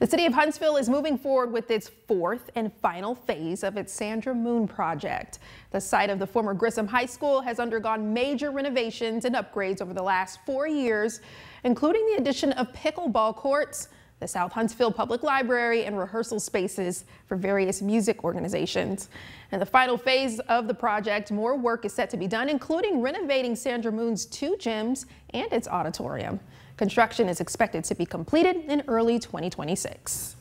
The city of Huntsville is moving forward with its fourth and final phase of its Sandra Moon project. The site of the former Grissom High School has undergone major renovations and upgrades over the last four years, including the addition of pickleball courts, the South Huntsville Public Library, and rehearsal spaces for various music organizations. In the final phase of the project, more work is set to be done, including renovating Sandra Moon's two gyms and its auditorium. Construction is expected to be completed in early 2026.